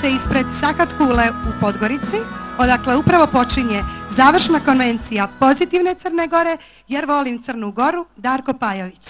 Se ispred Sakat Kule u Podgorici, odakle upravo počinje završna konvencija pozitivne Crne Gore, jer volim Crnu Goru, Darko Pajović.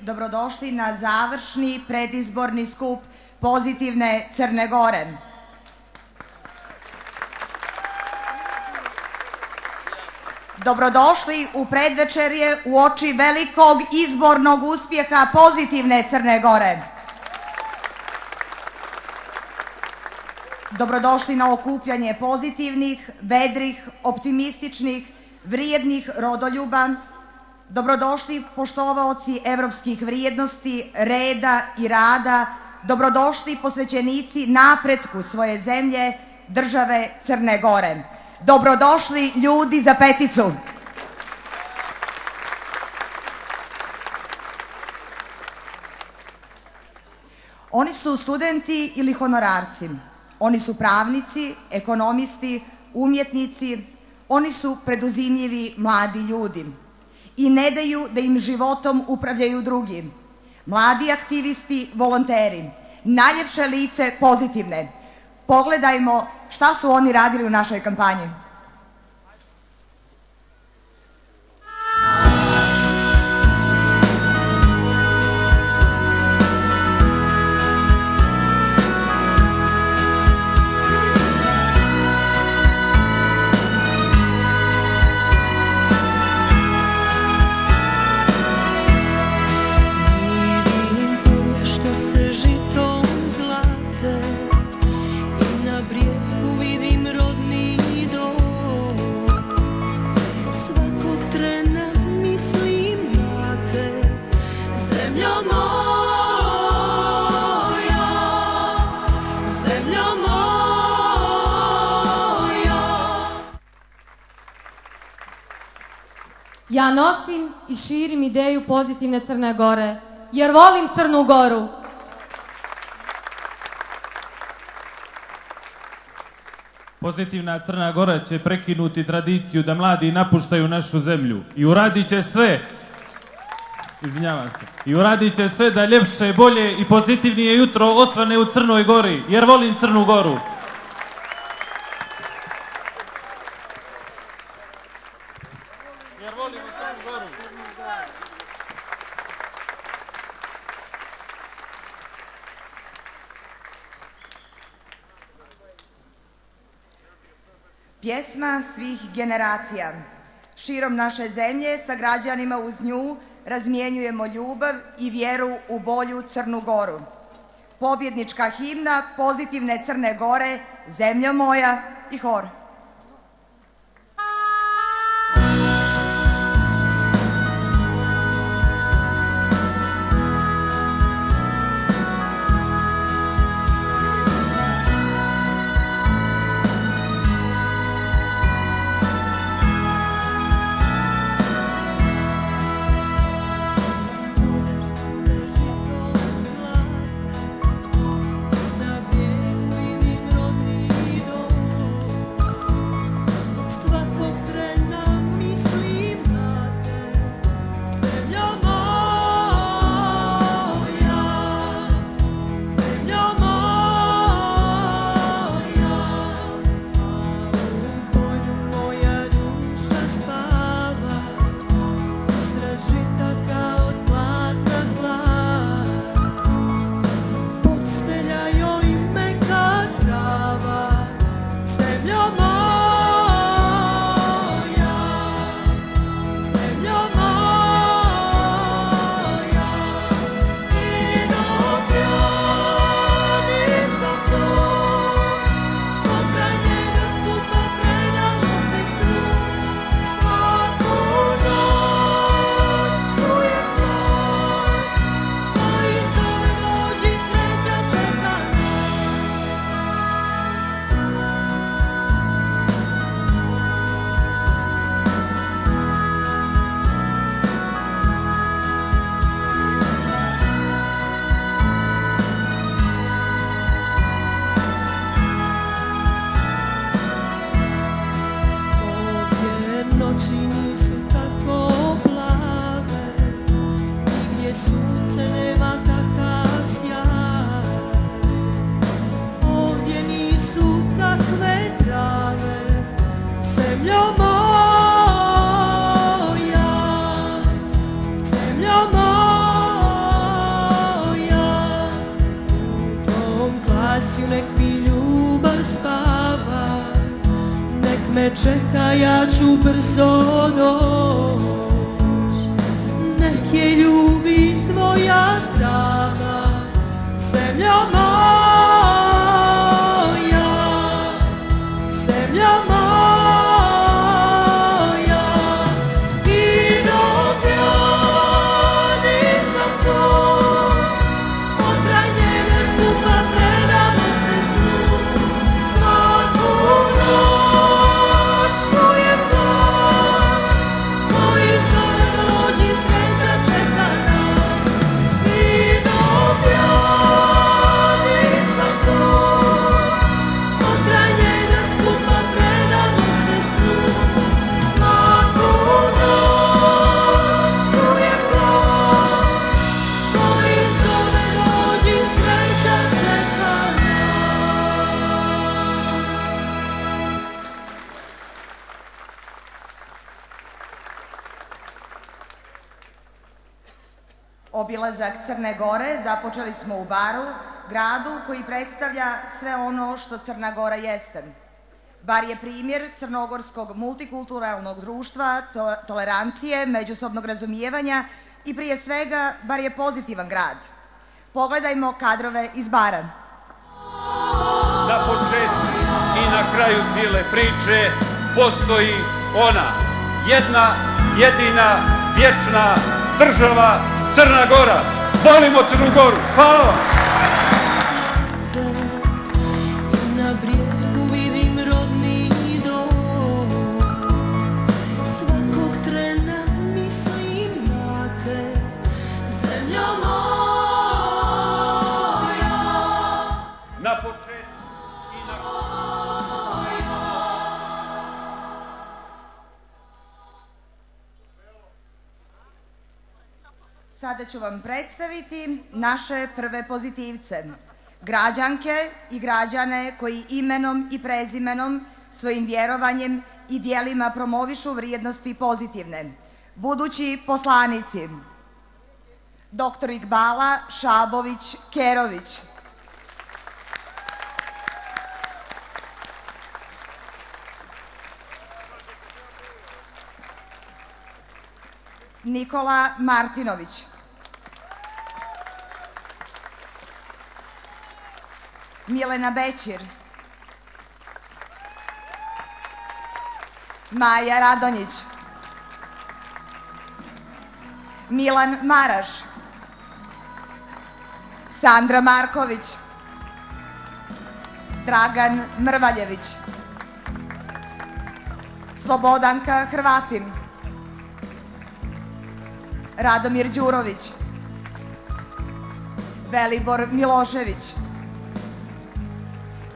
Dobrodošli na završni predizborni skup pozitivne Crne Gore. Dobrodošli u predvečerje u oči velikog izbornog uspjeha pozitivne Crne Gore. Dobrodošli na okupljanje pozitivnih, vedrih, optimističnih, vrijednih rodoljuba. Dobrodošli poštovaoci evropskih vrijednosti, reda i rada. Dobrodošli posvećenici napretku svoje zemlje, države Crne Gore. Dobrodošli ljudi za peticu. Oni su studenti ili honorarci. Oni su pravnici, ekonomisti, umjetnici. Oni su preduzimljivi mladi ljudi. I ne daju da im životom upravljaju drugi. Mladi aktivisti, volonteri, najljepše lice pozitivne. Pogledajmo šta su oni radili u našoj kampanji. Ja nosim i širim ideju pozitivne Crne Gore, jer volim Crnu Goru. Pozitivna Crna Gora će prekinuti tradiciju da mladi napuštaju našu zemlju i uradit će sve Izvinjavam se. I uradit će sve da ljepše, bolje i pozitivnije jutro osvane u Crnoj Gori, jer volim Crnu Goru. Pjesma svih generacija. Širom naše zemlje sa građanima uz nju razmjenjujemo ljubav i vjeru u bolju Crnu Goru. Pobjednička himna pozitivne Crne Gore, zemljo moja i hor. Crne Gore započeli smo u Baru, gradu koji predstavlja sve ono što Crna Gora jeste. Bar je primjer crnogorskog multikulturalnog društva, to- tolerancije, međusobnog razumijevanja i prije svega bar je pozitivan grad. Pogledajmo kadrove iz Bara. na početku i na kraju cijele priče postoji ona jedna jedina vječna država Crna Gora. Volimo Crnu Goru. Hvala vam. Sada ću vam predstaviti naše prve pozitivce. Građanke i građane koji imenom i prezimenom, svojim vjerovanjem i dijelima promovišu vrijednosti pozitivne. Budući poslanici. Doktor Igbala Šabović Kerović. Nikola Martinović. Milena Bećir. Maja Radonjić. Milan Maraš. Sandra Marković. Dragan Mrvaljević. Slobodanka Hrvatin. Radomir Đurović. Velibor Milošević.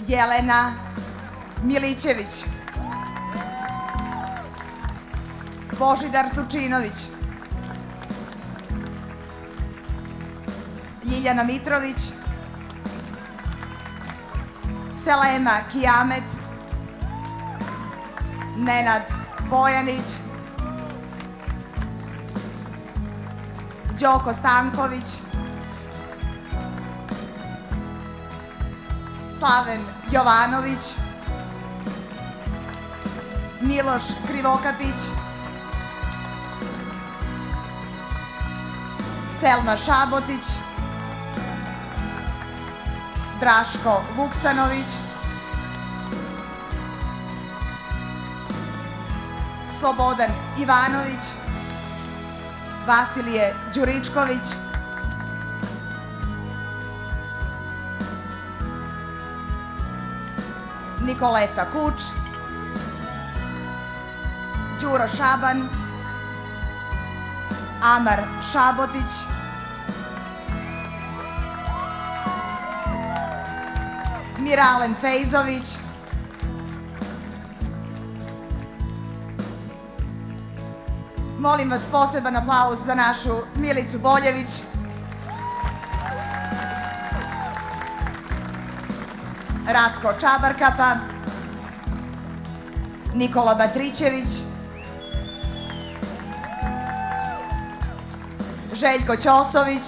Jelena Milićević. Božidar Tučinović. Ljiljana Mitrović. Selema Kijamet. Nenad Bojanić. Đoko Stanković, Slaven Jovanović, Miloš Krivokapić, Selma Šabotić, Draško Vuksanović, Slobodan Ivanović, Vasilije Đuričković, Nikoleta Kuč, Đuro Šaban, Amar Šabotić, Miralen Fejzović, Molim vas poseban aplauz za našu Milicu Boljević. Ratko Čabarkapa, Nikola Batrićević, Željko Ćosović,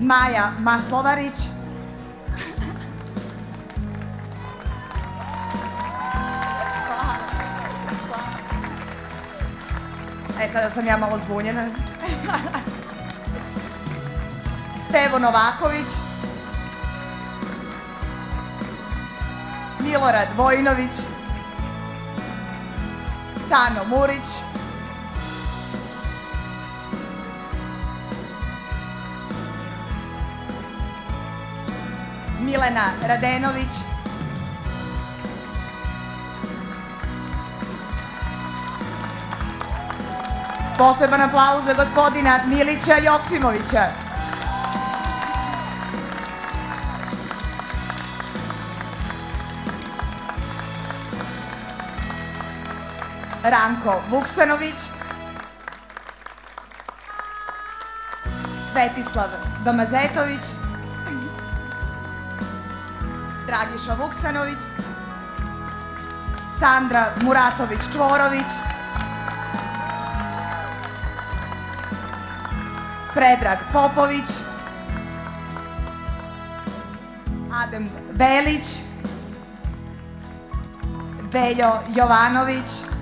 Maja Maslovarić, E, sada sam ja malo zbunjena. Stevo Novaković. Milorad Vojnović. Cano Murić. Milena Radenović. Poseban aplauz za gospodina Milića Joksimovića. Ranko Vuksanović. Svetislav Domazetović. Dragiša Vuksanović. Sandra Muratović-Čvorović. Predrag Popović, Adem Belić, Veljo Jovanović,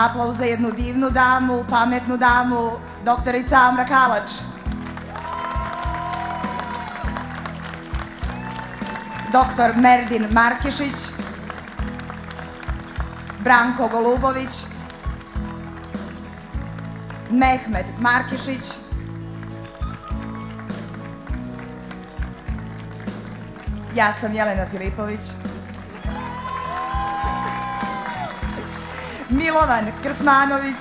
Aplauz za jednu divnu damu, pametnu damu, doktorica Amra Kalač. Doktor Merdin Markišić, Branko Golubović, Mehmed Markišić, ja sam Jelena Filipović, Milovan Krsmanović,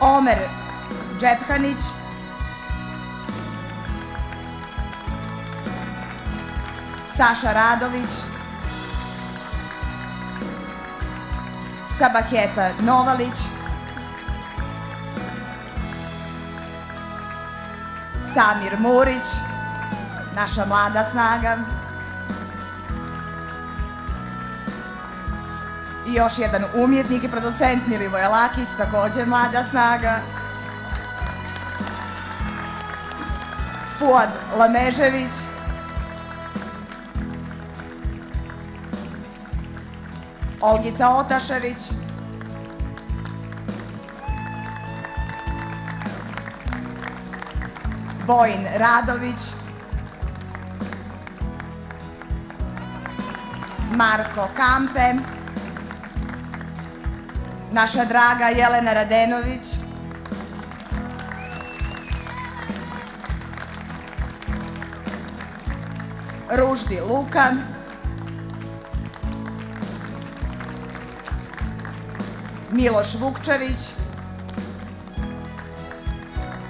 Omer Džephanić, Saša Radović, Sabaketa Novalić, Samir Murić, naša mlada snaga. I još jedan umjetnik i producent Milivoje Lakić, također mlada snaga. Fuad Lamežević, Olgica Otašević, Vojin Radović, Marko Kampe, naša draga Jelena Radenović, Ruždi Lukan, Miloš Vukčević,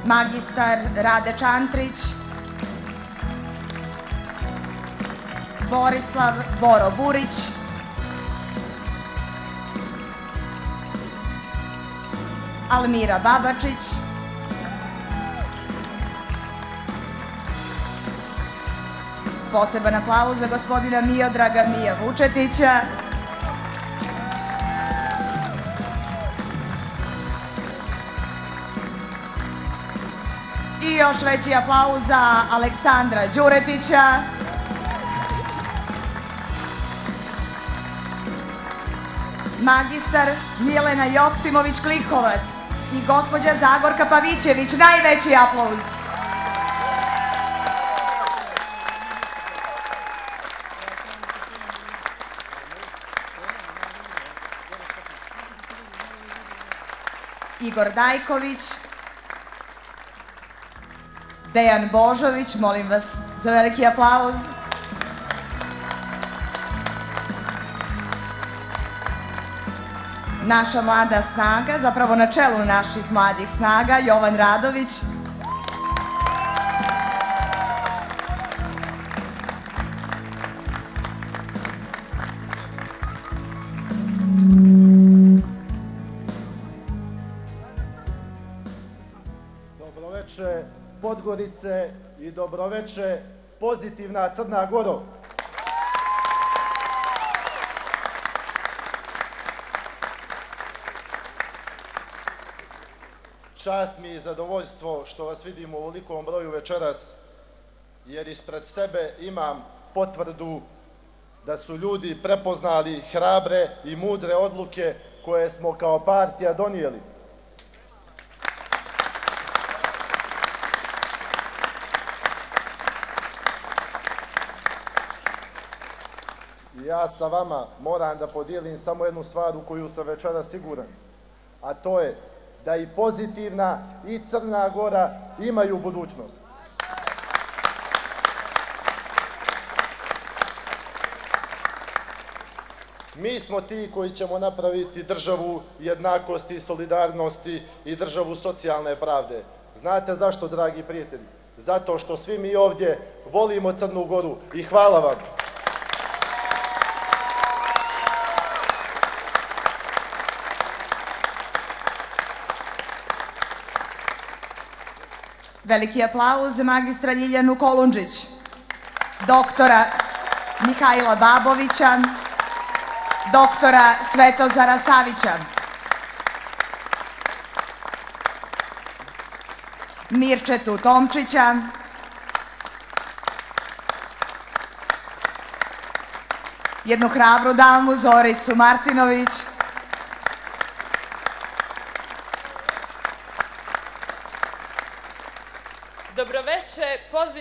magistar Rade Čantrić, Borislav Boro Burić, Almira Babačić, Poseban aplauz za gospodina Miodraga Mija Vučetića, I još veći aplauz za Aleksandra Đuretića. Magistar Milena Joksimović-Klikovac i gospođa Zagorka Pavićević. Najveći aplauz. Igor Dajković, Dejan Božović, molim vas za veliki aplauz. Naša mlada snaga, zapravo na čelu naših mladih snaga, Jovan Radović. Dobroveče Podgorice i dobroveče pozitivna Crna Goro. Čast mi i zadovoljstvo što vas vidim u ovolikom broju večeras, jer ispred sebe imam potvrdu da su ljudi prepoznali hrabre i mudre odluke koje smo kao partija donijeli. ja sa vama moram da podijelim samo jednu stvar u koju sam večera siguran, a to je da i pozitivna i Crna Gora imaju budućnost. Mi smo ti koji ćemo napraviti državu jednakosti solidarnosti i državu socijalne pravde. Znate zašto, dragi prijatelji? Zato što svi mi ovdje volimo Crnu Goru i hvala vam. Veliki aplauz za magistra Ljiljanu Kolundžić, doktora Mihajla Babovića, doktora Svetozara Savića, Mirčetu Tomčića, jednu hrabru damu Zoricu Martinović, Dobroveče,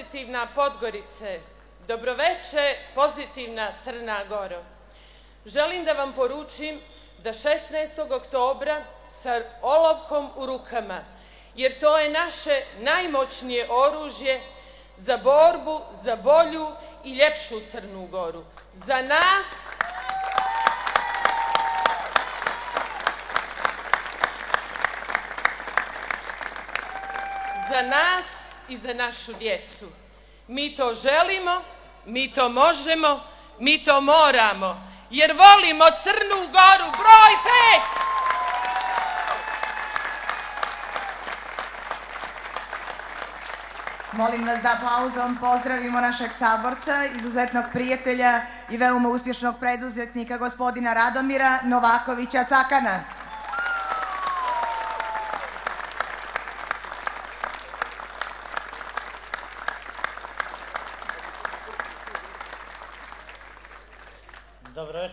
pozitivna Podgorice. Dobroveče, pozitivna Crna Goro. Želim da vam poručim da 16. oktobra sa olovkom u rukama, jer to je naše najmoćnije oružje za borbu za bolju i ljepšu Crnu Goru. Za nas za nas i za našu djecu. Mi to želimo, mi to možemo, mi to moramo, jer volimo Crnu Goru, broj pet! Molim vas da aplauzom pozdravimo našeg saborca, izuzetnog prijatelja i veoma uspješnog preduzetnika gospodina Radomira Novakovića Cakana.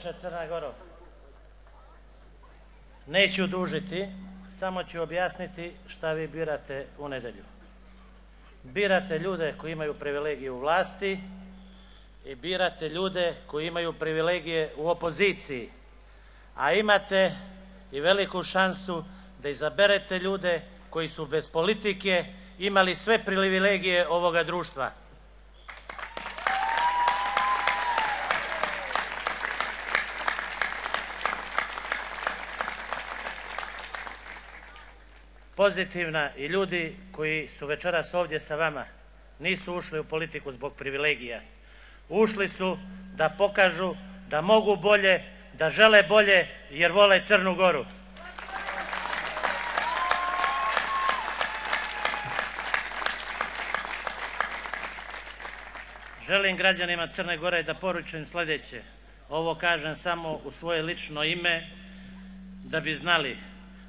Večer, Crna Goro. Neću dužiti, samo ću objasniti šta vi birate u nedelju. Birate ljude koji imaju privilegije u vlasti i birate ljude koji imaju privilegije u opoziciji. A imate i veliku šansu da izaberete ljude koji su bez politike imali sve privilegije ovoga društva. Pozitivna i ljudi koji su večeras ovdje sa vama nisu ušli u politiku zbog privilegija. Ušli su da pokažu da mogu bolje, da žele bolje jer vole Crnu Goru. Želim građanima Crne Gore da poručujem sljedeće. Ovo kažem samo u svoje lično ime da bi znali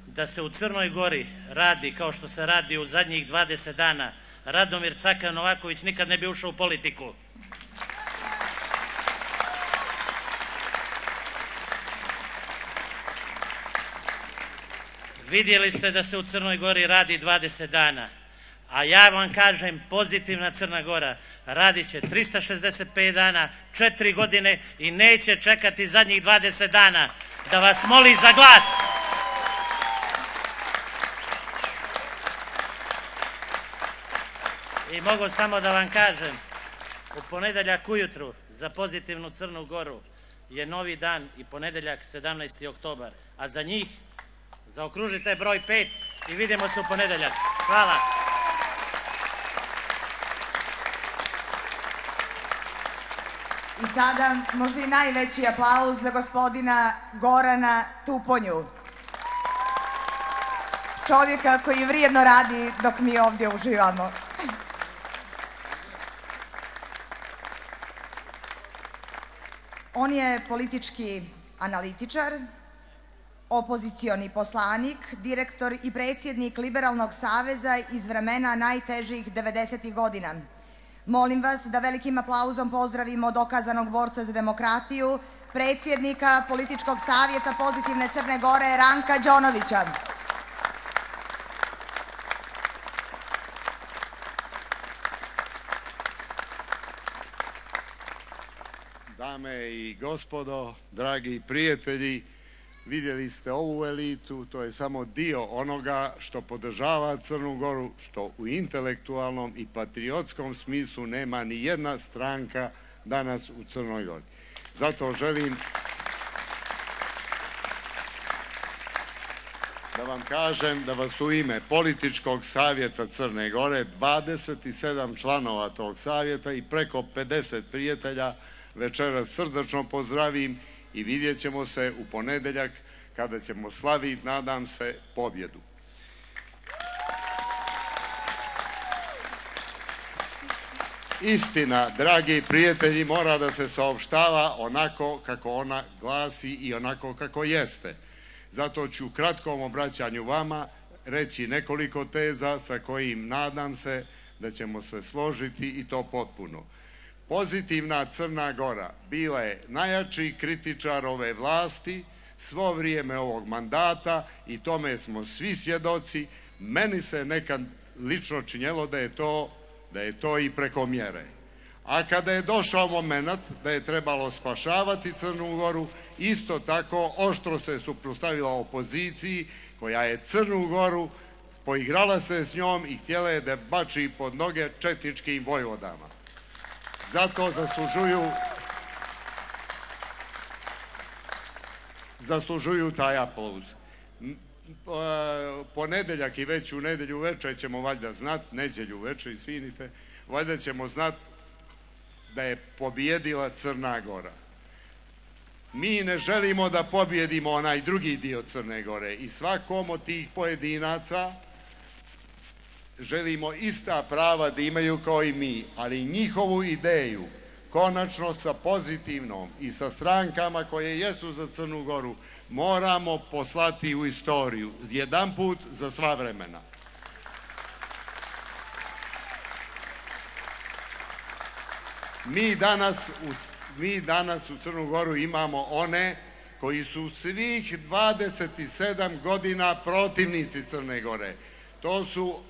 da se u Crnoj Gori radi kao što se radi u zadnjih 20 dana, Radomir Caka Novaković nikad ne bi ušao u politiku. Vidjeli ste da se u Crnoj Gori radi 20 dana, a ja vam kažem pozitivna Crna Gora radit će 365 dana, 4 godine i neće čekati zadnjih 20 dana da vas moli za glas. I mogu samo da vam kažem, u ponedeljak ujutru za pozitivnu Crnu Goru je novi dan i ponedeljak 17. oktobar, a za njih zaokružite broj 5 i vidimo se u ponedeljak. Hvala. I sada možda i najveći aplauz za gospodina Gorana Tuponju. Čovjeka koji vrijedno radi dok mi ovdje uživamo. On je politički analitičar, opozicioni poslanik, direktor i predsjednik Liberalnog saveza iz vremena najtežih 90. godina. Molim vas da velikim aplauzom pozdravimo dokazanog borca za demokratiju, predsjednika Političkog savjeta Pozitivne Crne Gore Ranka Đonovića. Dame i gospodo, dragi prijatelji, vidjeli ste ovu elitu, to je samo dio onoga što podržava Crnu Goru, što u intelektualnom i patriotskom smislu nema ni jedna stranka danas u Crnoj Gori. Zato želim da vam kažem da vas u ime Političkog savjeta Crne Gore, 27 članova tog savjeta i preko 50 prijatelja večeras srdačno pozdravim i vidjet ćemo se u ponedeljak kada ćemo slaviti, nadam se, pobjedu. istina, dragi prijatelji, mora da se saopštava onako kako ona glasi i onako kako jeste. Zato ću u kratkom obraćanju vama reći nekoliko teza sa kojim nadam se da ćemo se složiti i to potpuno. Pozitivna Crna Gora bila je najjači kritičar ove vlasti svo vrijeme ovog mandata i tome smo svi svjedoci. Meni se nekad lično činjelo da je to, da je to i preko mjere. A kada je došao moment da je trebalo spašavati Crnu Goru, isto tako oštro se suprostavila opoziciji koja je Crnu Goru poigrala se s njom i htjela je da bači pod noge četničkim vojvodama. Zato zaslužuju zaslužuju taj aplauz. Ponedeljak i već u nedelju večer ćemo valjda znat, neđelju večer, izvinite, valjda ćemo znat da je pobjedila Crna Gora. Mi ne želimo da pobjedimo onaj drugi dio Crne Gore i svakom od tih pojedinaca želimo ista prava da imaju kao i mi, ali njihovu ideju konačno sa pozitivnom i sa strankama koje jesu za Crnu Goru moramo poslati u istoriju jedan put za sva vremena. Mi danas u, u Crnu Goru imamo one koji su svih 27 godina protivnici Crne Gore. To su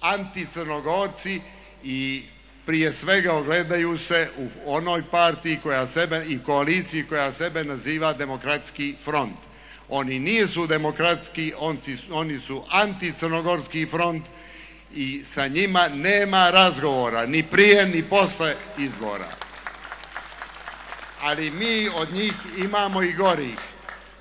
anticrnogorci i prije svega ogledaju se u onoj partiji koja sebe i koaliciji koja sebe naziva Demokratski front. Oni nisu demokratski, oni su anticrnogorski front i sa njima nema razgovora, ni prije ni posle izbora. Ali mi od njih imamo i gorih.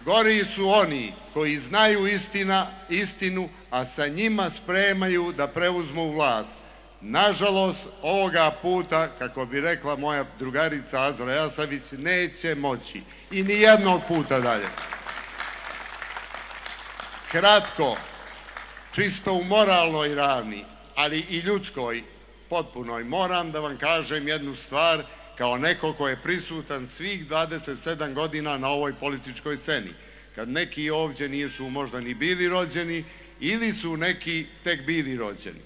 Gori su oni koji znaju istina, istinu, a sa njima spremaju da preuzmu vlast. Nažalost, ovoga puta, kako bi rekla moja drugarica Azra Jasavić, neće moći. I ni jednog puta dalje. Kratko, čisto u moralnoj ravni, ali i ljudskoj, potpunoj, moram da vam kažem jednu stvar kao neko ko je prisutan svih 27 godina na ovoj političkoj sceni. Kad neki ovdje nisu možda ni bili rođeni ili su neki tek bili rođeni.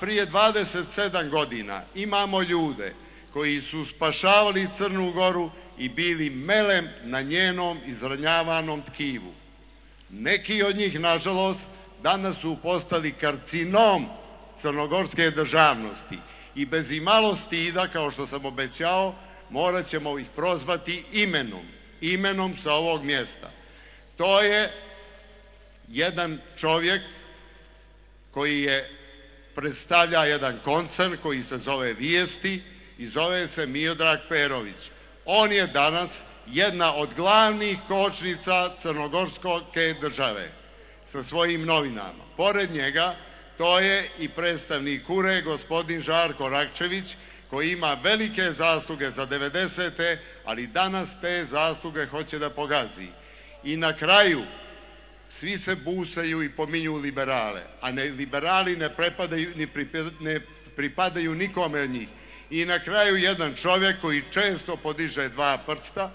prije 27 godina imamo ljude koji su spašavali Crnu Goru i bili melem na njenom izranjavanom tkivu. Neki od njih, nažalost, danas su postali karcinom crnogorske državnosti i bez imalo stida, kao što sam obećao, morat ćemo ih prozvati imenom, imenom sa ovog mjesta. To je jedan čovjek koji je predstavlja jedan koncern koji se zove Vijesti i zove se Miodrag Perović. On je danas jedna od glavnih kočnica crnogorske države sa svojim novinama. Pored njega to je i predstavnik Kure, gospodin Žarko Rakčević, koji ima velike zasluge za 90. ali danas te zasluge hoće da pogazi. I na kraju, svi se busaju i pominju liberale, a ne liberali ne, prepadaju, ne pripadaju nikome od njih. I na kraju jedan čovjek koji često podiže dva prsta,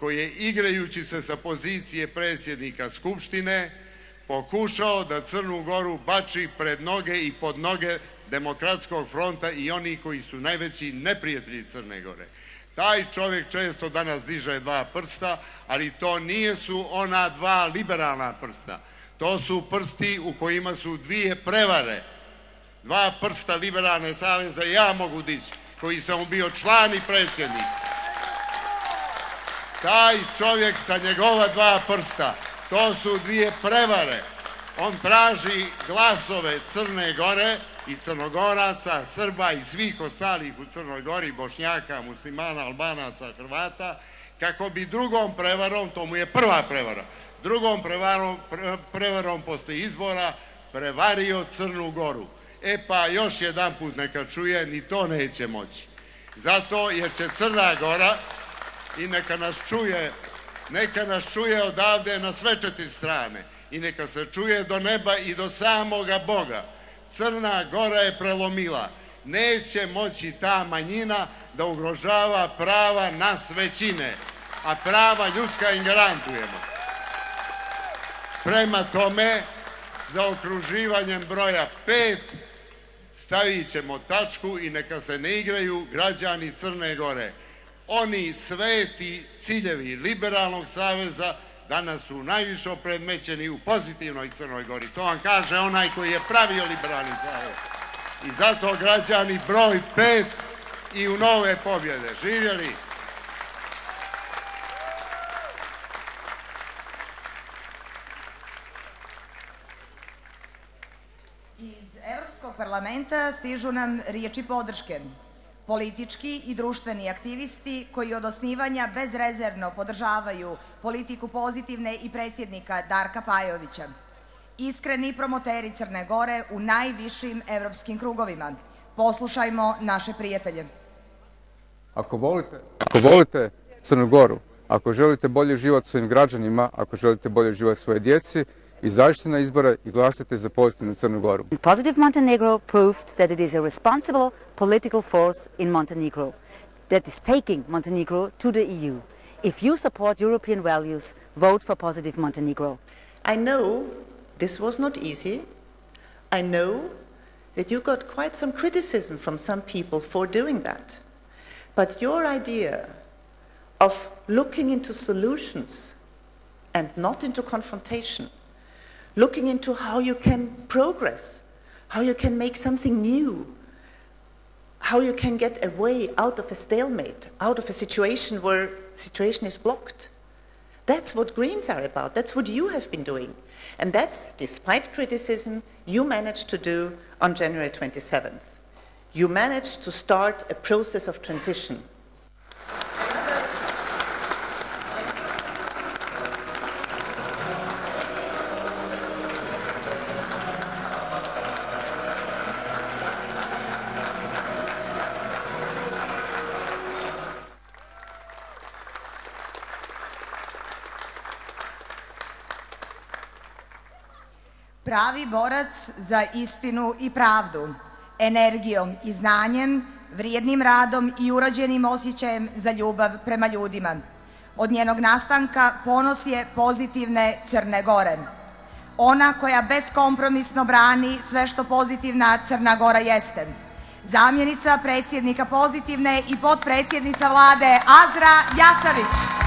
koji je igrajući se sa pozicije predsjednika Skupštine pokušao da Crnu Goru bači pred noge i pod noge demokratskog fronta i oni koji su najveći neprijatelji Crne Gore. Taj čovjek često danas diže dva prsta, ali to nije su ona dva liberalna prsta. To su prsti u kojima su dvije prevare. Dva prsta liberalne saveza ja mogu dići, koji sam bio član i predsjednik. Taj čovjek sa njegova dva prsta, to su dvije prevare. On traži glasove Crne Gore i Crnogoraca, Srba i svih ostalih u Crnoj Gori, Bošnjaka, muslimana, Albanaca, Hrvata, kako bi drugom prevarom, to mu je prva prevara, drugom prevarom, prevarom posle izbora prevario Crnu Goru. E pa još jedan put neka čuje, ni to neće moći. Zato jer će Crna Gora i neka nas čuje, neka nas čuje odavde na sve četiri strane i neka se čuje do neba i do samoga Boga. Crna Gora je prelomila neće moći ta manjina da ugrožava prava nas većine, a prava ljudska im garantujemo. Prema tome, za okruživanjem broja pet stavit ćemo tačku i neka se ne igraju građani Crne Gore. Oni sveti ciljevi liberalnog saveza danas su najviše opredmećeni u pozitivnoj Crnoj Gori. To vam kaže onaj koji je pravio liberalni savez. I zato građani broj pet i u nove pobjede. Živjeli! Iz Europskog parlamenta stižu nam riječi podrške. Politički i društveni aktivisti koji od osnivanja bezrezervno podržavaju politiku pozitivne i predsjednika Darka Pajovića. Iskreni promoteri Crne Gore u najvišim europskim krugovima. Poslušajmo naše prijatelje. Ako volite, ako volite Crnu Goru, ako želite bolji život svojim građanima, ako želite bolji život svoje djeci, izađite na izbore i glasajte za pozitivnu Crnu Goru. Positive Montenegro proved that it is a responsible political force in Montenegro that is taking Montenegro to the EU. If you support European values, vote for Positive Montenegro. I know this was not easy. I know that you got quite some criticism from some people for doing that. But your idea of looking into solutions and not into confrontation, looking into how you can progress, how you can make something new, how you can get away out of a stalemate, out of a situation where situation is blocked. That's what Greens are about. That's what you have been doing. And that's, despite criticism, you managed to do on January 27th. You managed to start a process of transition. Borac za istinu i pravdu, energijom i znanjem, vrijednim radom i urađenim osjećajem za ljubav prema ljudima. Od njenog nastanka ponos je pozitivne Crne Gore. Ona koja beskompromisno brani sve što pozitivna Crna Gora jeste. Zamjenica predsjednika pozitivne i potpredsjednica vlade Azra Jasavić.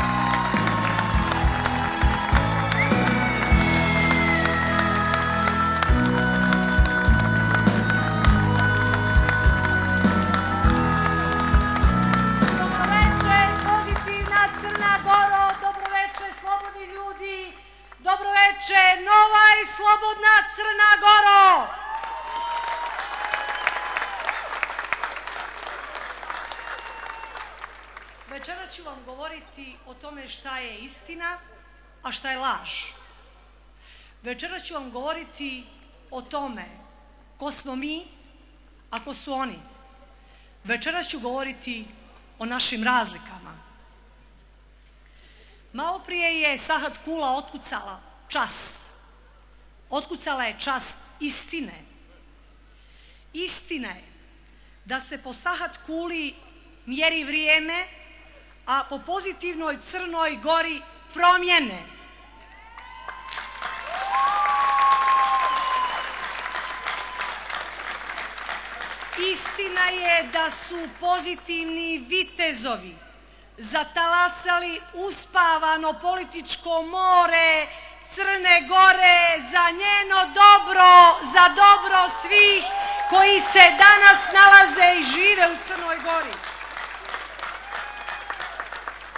Šta je istina, a šta je laž. Večeras ću vam govoriti o tome ko smo mi, a ko su oni. Večeras ću govoriti o našim razlikama. Malo prije je Sahat Kula otkucala čas. Otkucala je čas istine. Istina je da se po Sahat Kuli mjeri vrijeme, a po pozitivnoj Crnoj Gori promjene. Istina je da su pozitivni vitezovi zatalasali uspavano političko more Crne Gore za njeno dobro, za dobro svih koji se danas nalaze i žive u Crnoj Gori.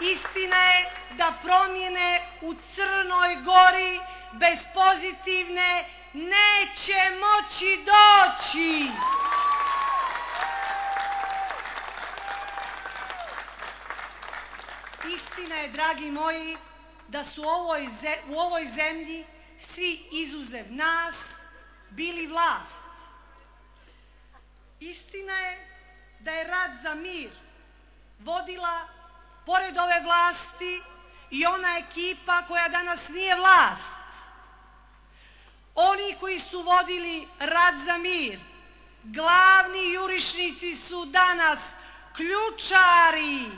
Istina je da promjene u Crnoj Gori bez pozitivne neće moći doći. Istina je, dragi moji, da su u ovoj, zemlji svi izuzev nas bili vlast. Istina je da je rad za mir vodila pored ove vlasti i ona ekipa koja danas nije vlast. Oni koji su vodili rad za mir glavni jurišnici su danas ključari,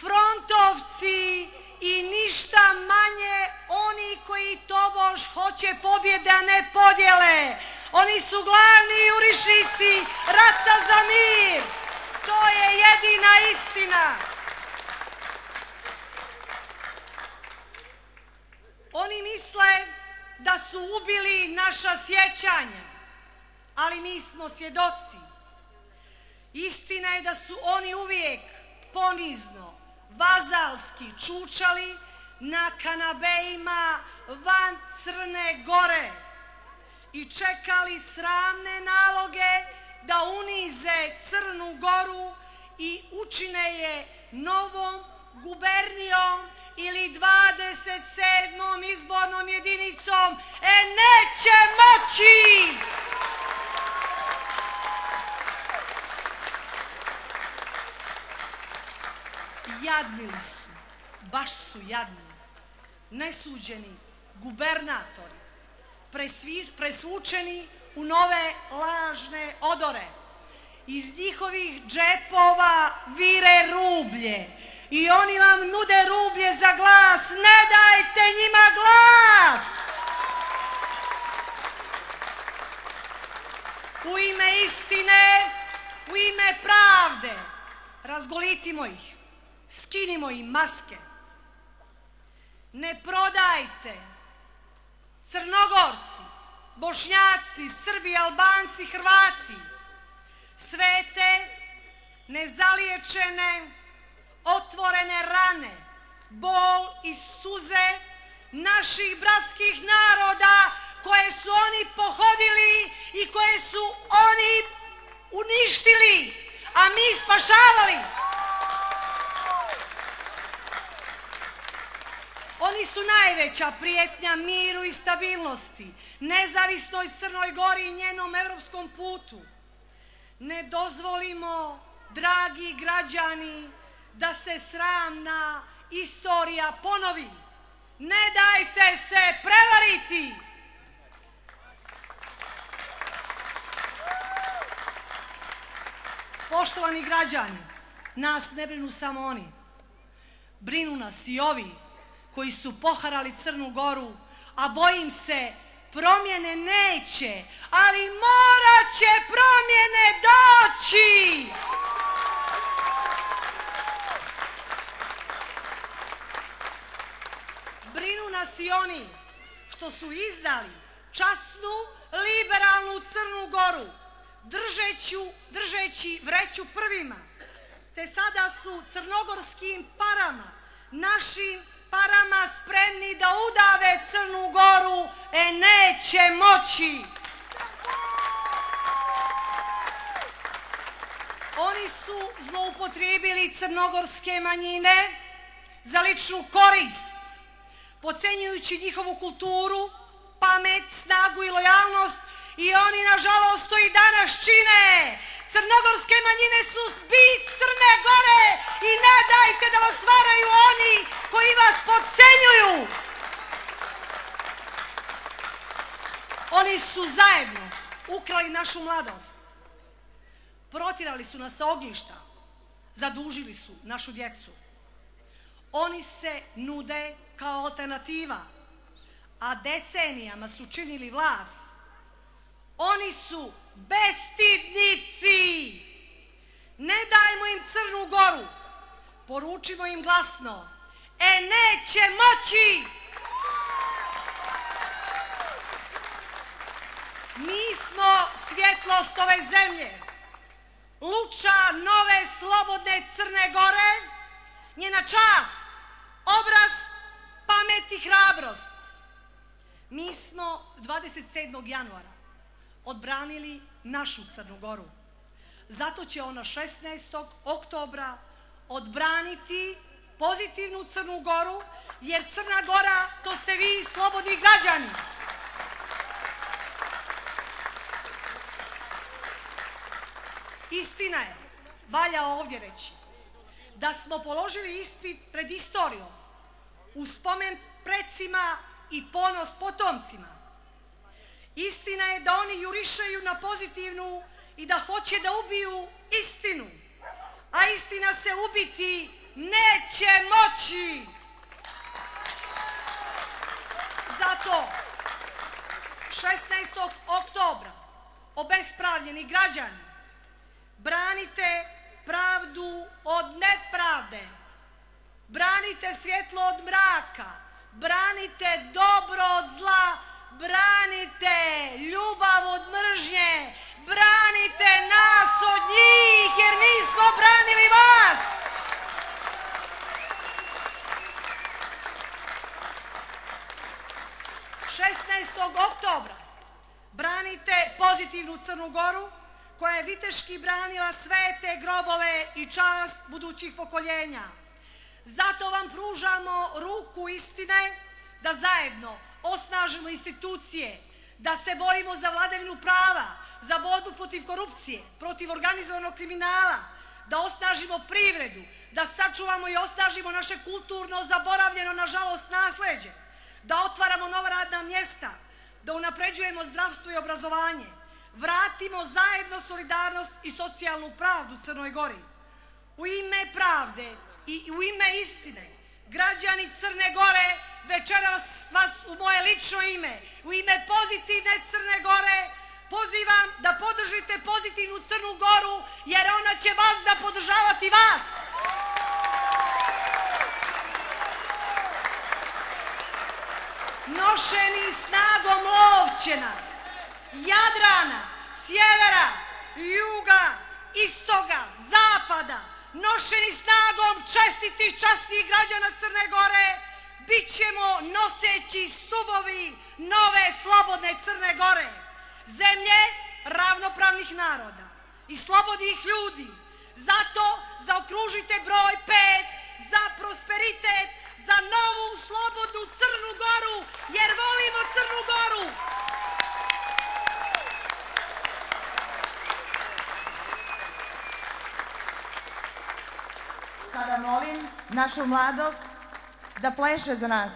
frontovci i ništa manje oni koji tobož hoće pobjede, a ne podjele. Oni su glavni jurišnici rata za mir. To je jedina istina. Oni misle da su ubili naša sjećanja, ali mi smo svjedoci. Istina je da su oni uvijek ponizno, vazalski čučali na kanabejima van Crne Gore i čekali sramne naloge da unize Crnu Goru i učine je novom gubernijom ili 27. izbornom jedinicom. E, neće moći! Jadni su, baš su jadni, nesuđeni gubernatori, presvučeni u nove lažne odore. Iz njihovih džepova vire rublje i oni vam nude rublje za glas. Ne dajte njima glas! U ime istine, u ime pravde, razgolitimo ih, skinimo im maske. Ne prodajte Crnogorci, Bošnjaci, Srbi, Albanci, Hrvati, sve te nezaliječene, otvorene rane, bol i suze naših bratskih naroda koje su oni pohodili i koje su oni uništili, a mi spašavali. Oni su najveća prijetnja miru i stabilnosti, nezavisnoj Crnoj Gori i njenom europskom putu. Ne dozvolimo, dragi građani, da se sramna istorija ponovi. Ne dajte se prevariti! Poštovani građani, nas ne brinu samo oni. Brinu nas i ovi koji su poharali Crnu Goru, a bojim se promjene neće, ali morat će promjene doći! Brinu nas i oni što su izdali časnu, liberalnu Crnu Goru, držeću, držeći vreću prvima, te sada su crnogorskim parama, našim parama spremni da udave Crnu Goru, e neće moći. Oni su zloupotrijebili crnogorske manjine za ličnu korist, pocenjujući njihovu kulturu, pamet, snagu i lojalnost i oni nažalost to i danas čine. Crnogorske manjine su bit Crne Gore i ne dajte da vas varaju oni koji vas podcenjuju. Oni su zajedno ukrali našu mladost. Protirali su nas ognjišta. Zadužili su našu djecu. Oni se nude kao alternativa, a decenijama su činili vlast. Oni su bestidnici. Ne dajmo im Crnu Goru. Poručimo im glasno. E neće moći. Mi smo svjetlost ove zemlje. Luča nove slobodne Crne Gore. Njena čast, obraz, pamet i hrabrost. Mi smo 27. januara odbranili našu Crnu Goru. Zato će ona 16. oktobra odbraniti pozitivnu Crnu Goru, jer Crna Gora, to ste vi, slobodni građani. Istina je, valja ovdje reći, da smo položili ispit pred istorijom, u spomen predsima i ponos potomcima. Istina je da oni jurišaju na pozitivnu i da hoće da ubiju istinu. A istina se ubiti neće moći. Zato 16. oktobra obespravljeni građani branite pravdu od nepravde. Branite svjetlo od mraka. Branite dobro od zla. Branite ljubav od mržnje. Branite nas od njih jer mi smo branili vas. Šesnaestog oktobra branite pozitivnu Crnu Goru koja je viteški branila svete grobove i čast budućih pokoljenja. Zato vam pružamo ruku istine da zajedno osnažimo institucije, da se borimo za vladavinu prava, za borbu protiv korupcije, protiv organizovanog kriminala, da osnažimo privredu, da sačuvamo i osnažimo naše kulturno zaboravljeno, nažalost, nasleđe, da otvaramo nova radna mjesta, da unapređujemo zdravstvo i obrazovanje, vratimo zajedno solidarnost i socijalnu pravdu Crnoj Gori. U ime pravde i u ime istine, građani Crne Gore, večeras vas u moje lično ime, u ime pozitivne Crne Gore, pozivam da podržite pozitivnu Crnu Goru, jer ona će vas da podržavati vas. Nošeni snagom lovčena, Jadrana, sjevera, juga, istoga, zapada, nošeni snagom čestitih častih građana Crne Gore, bit ćemo noseći stubovi nove slobodne Crne Gore, zemlje ravnopravnih naroda i slobodnih ljudi. Zato zaokružite broj pet za prosperitet, za novu slobodnu Crnu Goru, jer volimo Crnu Goru. Sada molim našu mladost da pleše za nas.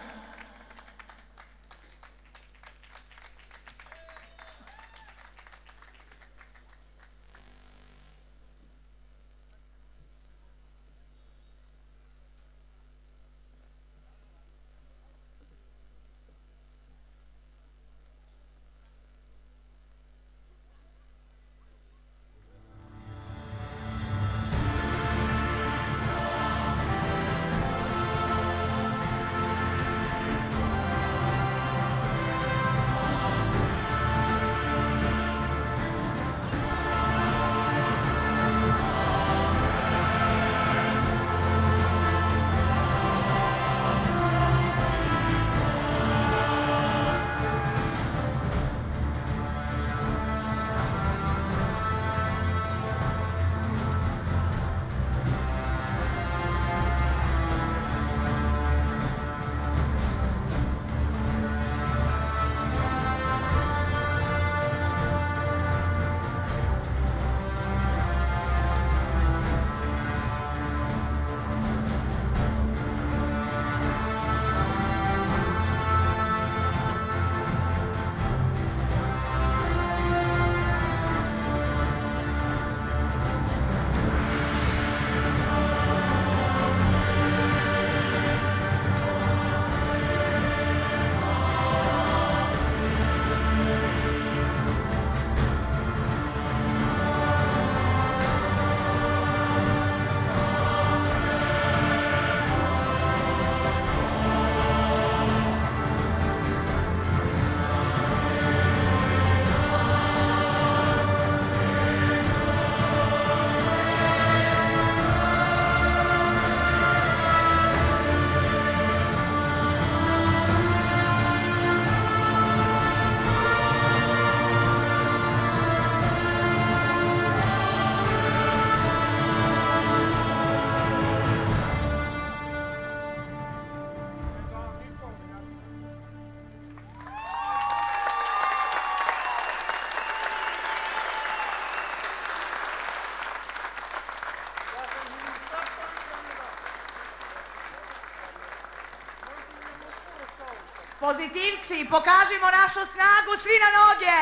Pozitivci, pokažimo našu snagu svi na noge.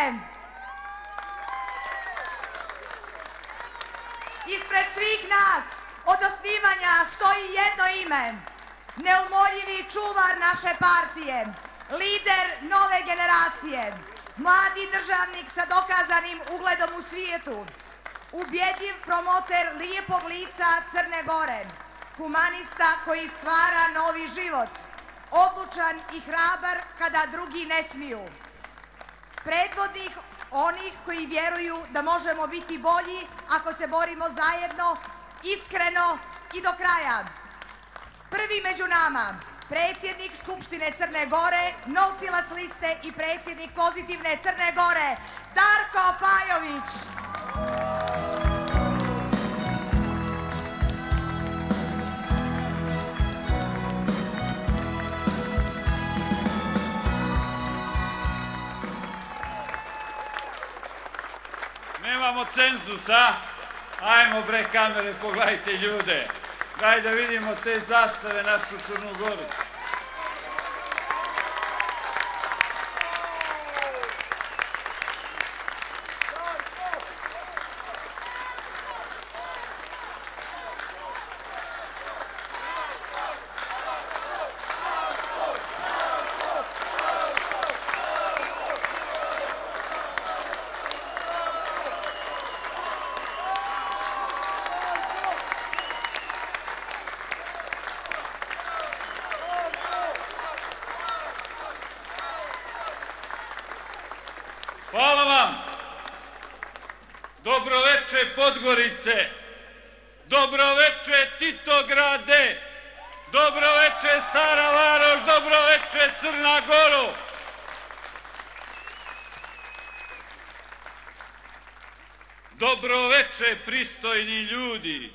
svih nas od osnivanja stoji jedno ime. Neumoljivi čuvar naše partije, lider nove generacije, mladi državnik sa dokazanim ugledom u svijetu, ubjedljiv promoter lijepog lica Crne Gore, humanista koji stvara novi život, odlučan i hrabar kada drugi ne smiju. Predvodnik onih koji vjeruju da možemo biti bolji ako se borimo zajedno, iskreno i do kraja. Prvi među nama, predsjednik Skupštine Crne Gore, nosilac liste i predsjednik pozitivne Crne Gore, Darko Pajović. Nemamo cenzusa. Ajmo bre kamere, pogledajte ljude. Daj da vidimo te zastave našu Crnu Goru. Hvala vam. Dobroveče Podgorice. Dobroveče Titograde. Dobroveče Stara Varoš. Dobroveče Crna Goro. Dobroveče pristojni ljudi.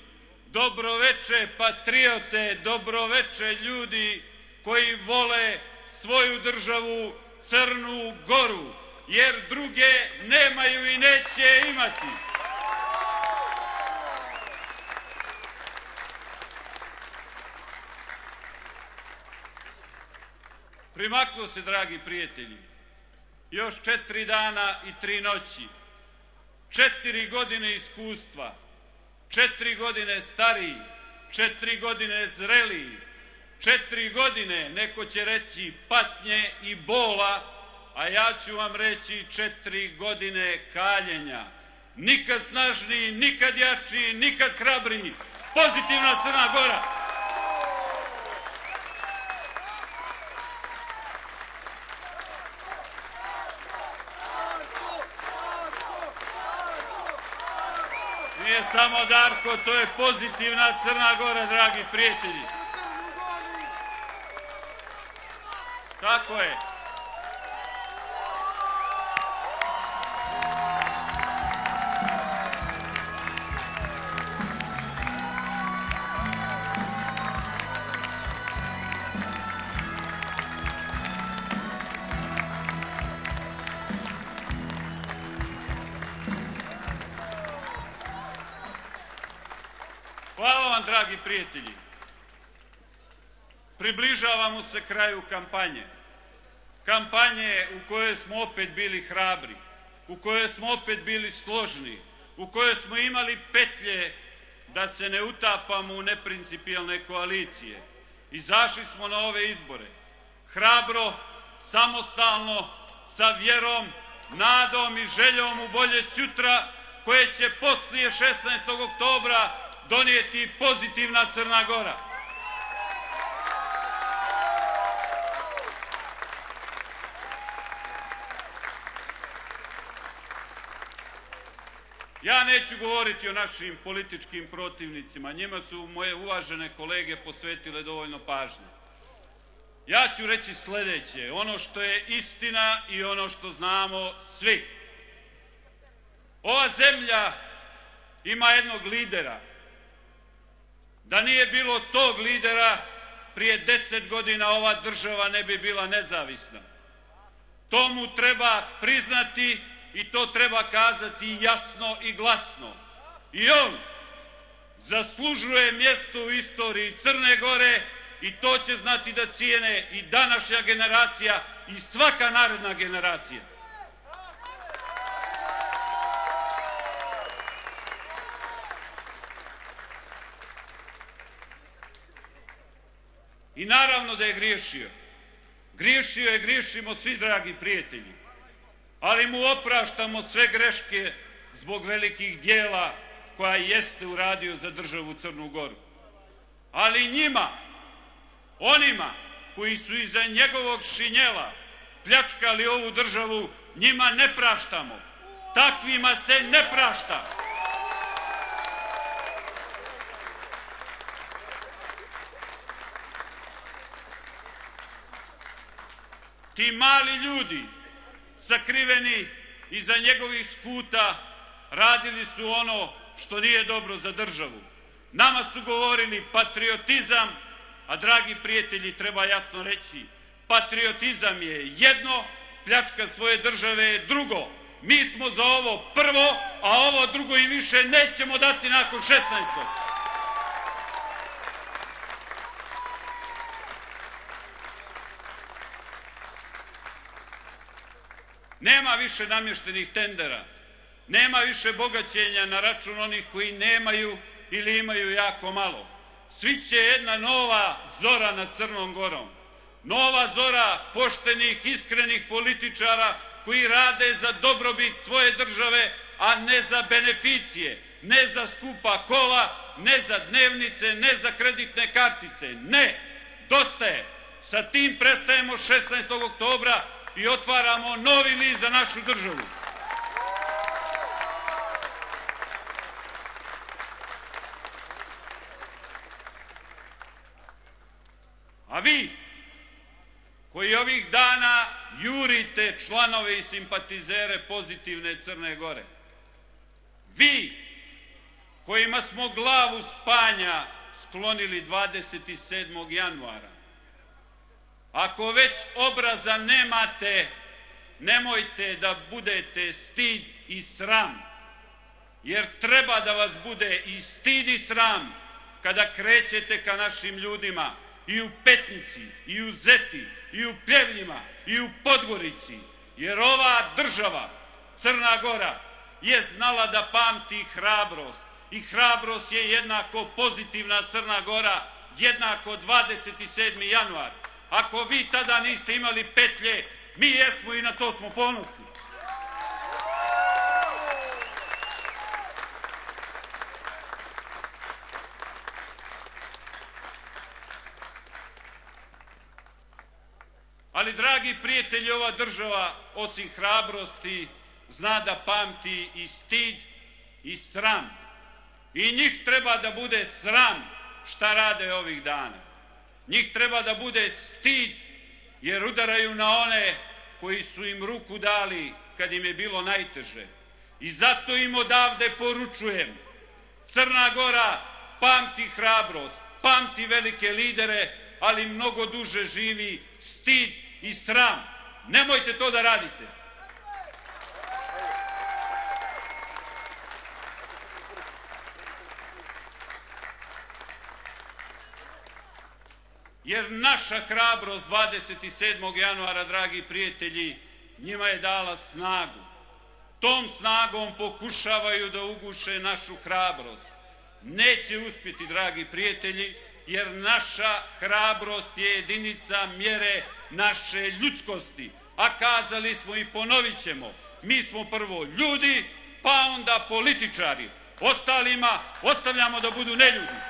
Dobroveče patriote. Dobroveče ljudi koji vole svoju državu Crnu Goru jer druge nemaju i neće imati. Primaklo se, dragi prijatelji, još četiri dana i tri noći, četiri godine iskustva, četiri godine stariji, četiri godine zreliji, četiri godine, neko će reći, patnje i bola, a ja ću vam reći četiri godine kaljenja. Nikad snažniji, nikad jači, nikad hrabriji. Pozitivna Crna Gora. Nije samo Darko, to je pozitivna Crna Gora, dragi prijatelji. Tako je. Prijatelji. Približavamo se kraju kampanje. Kampanje u kojoj smo opet bili hrabri, u kojoj smo opet bili složni, u kojoj smo imali petlje da se ne utapamo u neprincipijalne koalicije. Izašli smo na ove izbore. Hrabro, samostalno, sa vjerom, nadom i željom u bolje sutra koje će poslije 16. oktobra donijeti pozitivna Crna Gora. Ja neću govoriti o našim političkim protivnicima, njima su moje uvažene kolege posvetile dovoljno pažnje. Ja ću reći sljedeće, ono što je istina i ono što znamo svi. Ova zemlja ima jednog lidera. Da nije bilo tog lidera, prije deset godina ova država ne bi bila nezavisna. To mu treba priznati i to treba kazati jasno i glasno. I on zaslužuje mjesto u istoriji Crne Gore i to će znati da cijene i današnja generacija i svaka naredna generacija. I naravno da je griješio. Griješio je, griješimo svi, dragi prijatelji. Ali mu opraštamo sve greške zbog velikih dijela koja jeste uradio za državu Crnu Goru. Ali njima, onima koji su iza njegovog šinjela pljačkali ovu državu, njima ne praštamo. Takvima se ne prašta. Ti mali ljudi, sakriveni iza njegovih skuta, radili su ono što nije dobro za državu. Nama su govorili patriotizam, a dragi prijatelji treba jasno reći, patriotizam je jedno, pljačka svoje države je drugo. Mi smo za ovo prvo, a ovo drugo i više nećemo dati nakon 16. Nema više namještenih tendera. Nema više bogaćenja na račun onih koji nemaju ili imaju jako malo. Svi će jedna nova zora nad Crnom Gorom. Nova zora poštenih, iskrenih političara koji rade za dobrobit svoje države, a ne za beneficije, ne za skupa kola, ne za dnevnice, ne za kreditne kartice. Ne, dosta je. Sa tim prestajemo 16. oktobra i otvaramo novi list za našu državu. A vi, koji ovih dana jurite članove i simpatizere pozitivne Crne Gore, vi, kojima smo glavu spanja sklonili 27. januara, ako već obraza nemate, nemojte da budete stid i sram, jer treba da vas bude i stid i sram kada krećete ka našim ljudima i u Petnici, i u Zeti, i u Pljevljima, i u Podgorici, jer ova država, Crna Gora, je znala da pamti hrabrost i hrabrost je jednako pozitivna Crna Gora, jednako 27. januar. Ako vi tada niste imali petlje, mi jesmo i na to smo ponosni. Ali, dragi prijatelji, ova država, osim hrabrosti, zna da pamti i stid i sram. I njih treba da bude sram šta rade ovih dana. Njih treba da bude stid jer udaraju na one koji su im ruku dali kad im je bilo najteže. I zato im odavde poručujem, Crna Gora pamti hrabrost, pamti velike lidere, ali mnogo duže živi stid i sram. Nemojte to da radite. Jer naša hrabrost 27. januara, dragi prijatelji, njima je dala snagu. Tom snagom pokušavaju da uguše našu hrabrost. Neće uspjeti, dragi prijatelji, jer naša hrabrost je jedinica mjere naše ljudskosti. A kazali smo i ponovit ćemo, mi smo prvo ljudi, pa onda političari. Ostalima ostavljamo da budu neljudi.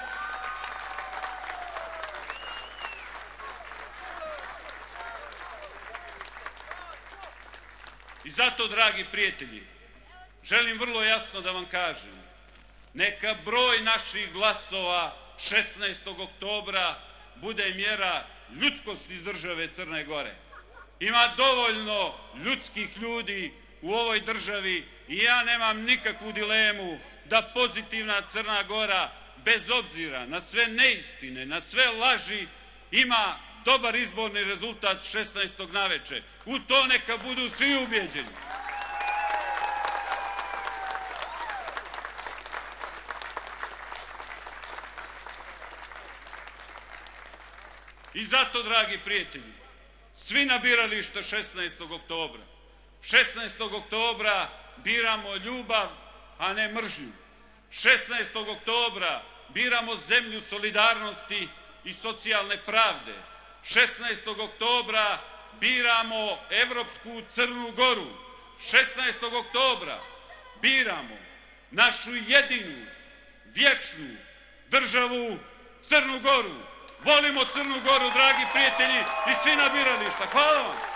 I zato, dragi prijatelji, želim vrlo jasno da vam kažem, neka broj naših glasova 16. oktobra bude mjera ljudskosti države Crne Gore. Ima dovoljno ljudskih ljudi u ovoj državi i ja nemam nikakvu dilemu da pozitivna Crna Gora, bez obzira na sve neistine, na sve laži, ima dobar izborni rezultat 16. naveče. U to neka budu svi ubjeđeni. I zato, dragi prijatelji, svi na biralište 16. oktobra. 16. oktobra biramo ljubav, a ne mržnju. 16. oktobra biramo zemlju solidarnosti, i socijalne pravde. 16. oktobra biramo Evropsku Crnu Goru. 16. oktobra biramo našu jedinu, vječnu državu Crnu Goru. Volimo Crnu Goru, dragi prijatelji, i svi na birališta. Hvala vam.